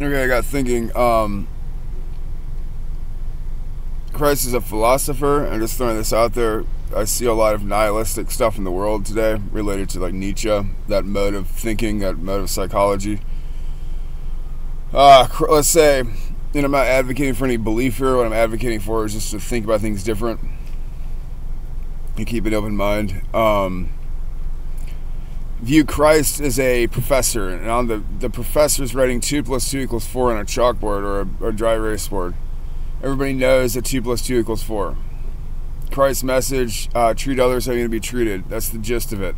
Okay, I got thinking. Um, Christ is a philosopher. I'm just throwing this out there. I see a lot of nihilistic stuff in the world today related to like Nietzsche, that mode of thinking, that mode of psychology. Uh, let's say, and I'm not advocating for any belief here. What I'm advocating for is just to think about things different and keep an open mind. Um, view Christ as a professor, and on the the professor's writing two plus two equals four on a chalkboard or a, or a dry erase board. Everybody knows that two plus two equals four. Christ's message: uh, treat others how you're going to be treated. That's the gist of it.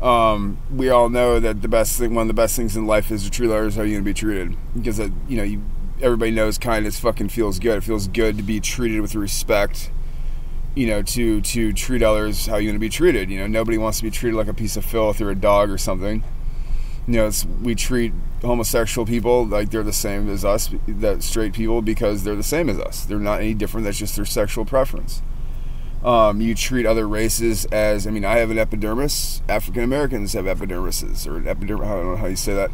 Um, we all know that the best thing, one of the best things in life, is to treat others how you're going to be treated. Because uh, you know, you, everybody knows kindness fucking feels good. It feels good to be treated with respect you know, to to treat others how you're going to be treated. You know, nobody wants to be treated like a piece of filth or a dog or something. You know, we treat homosexual people like they're the same as us, that straight people, because they're the same as us. They're not any different. That's just their sexual preference. Um, you treat other races as, I mean, I have an epidermis. African Americans have epidermises, or epidermis. I don't know how you say that.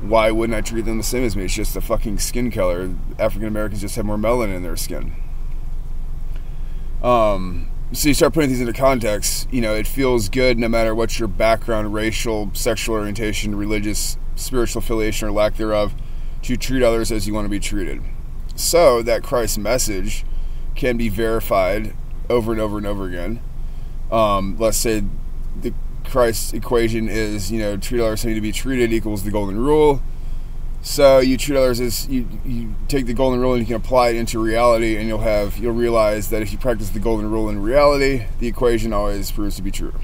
Why wouldn't I treat them the same as me? It's just a fucking skin color. African Americans just have more melanin in their skin. Um, so you start putting these into context. You know, it feels good no matter what your background, racial, sexual orientation, religious, spiritual affiliation, or lack thereof, to treat others as you want to be treated. So that Christ's message can be verified over and over and over again. Um, let's say the Christ equation is, you know, treat others how you need to be treated equals the golden rule so you treat others as you, you take the golden rule and you can apply it into reality, and you'll have you'll realize that if you practice the golden rule in reality, the equation always proves to be true.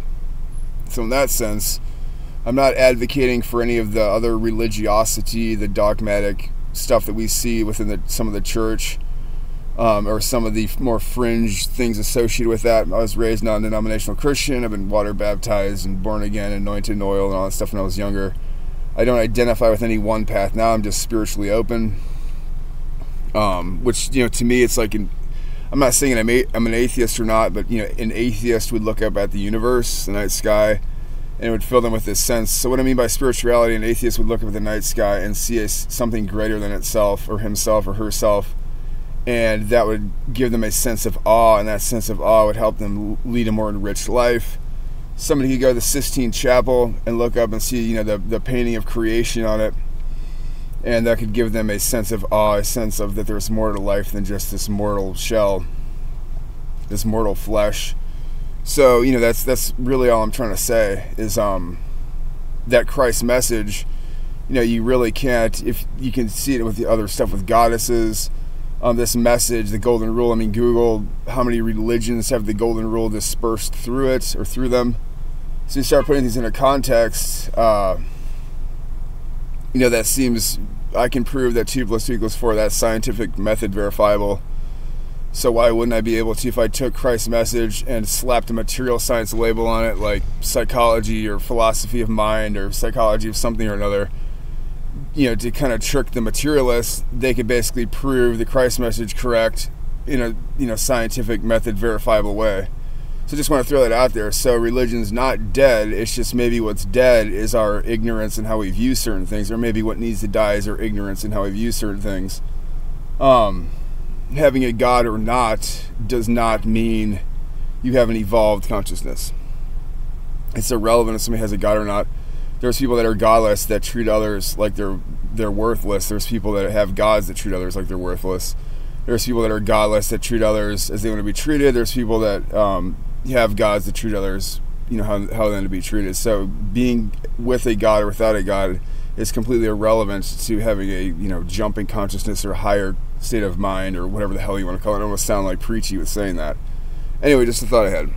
So in that sense, I'm not advocating for any of the other religiosity, the dogmatic stuff that we see within the, some of the church, um, or some of the more fringe things associated with that. I was raised non-denominational Christian. I've been water baptized and born again, anointed in oil, and all that stuff when I was younger. I don't identify with any one path now. I'm just spiritually open. Um, which you know, to me, it's like an, I'm not saying I'm, a, I'm an atheist or not, but you know, an atheist would look up at the universe, the night sky, and it would fill them with this sense. So, what I mean by spirituality, an atheist would look up at the night sky and see a, something greater than itself, or himself, or herself, and that would give them a sense of awe, and that sense of awe would help them lead a more enriched life somebody could go to the Sistine Chapel and look up and see, you know, the, the painting of creation on it. And that could give them a sense of awe, a sense of that there's more to life than just this mortal shell, this mortal flesh. So, you know, that's that's really all I'm trying to say is um that Christ message, you know, you really can't if you can see it with the other stuff with goddesses, um, this message, the golden rule. I mean, Google how many religions have the golden rule dispersed through it or through them so you start putting these into context, uh, you know, that seems, I can prove that 2 plus 2 equals 4, that's scientific method verifiable. So why wouldn't I be able to if I took Christ's message and slapped a material science label on it, like psychology or philosophy of mind or psychology of something or another, you know, to kind of trick the materialists, they could basically prove the Christ message correct in a you know scientific method verifiable way. So just want to throw that out there. So religion's not dead. It's just maybe what's dead is our ignorance and how we view certain things, or maybe what needs to die is our ignorance and how we view certain things. Um, having a God or not does not mean you have an evolved consciousness. It's irrelevant if somebody has a God or not. There's people that are godless that treat others like they're they're worthless. There's people that have gods that treat others like they're worthless. There's people that are godless that treat others as they want to be treated. There's people that um, you have gods that treat others, you know, how, how they're to be treated. So being with a god or without a god is completely irrelevant to having a, you know, jumping consciousness or higher state of mind or whatever the hell you want to call it. It almost sound like preachy with saying that. Anyway, just a thought I had.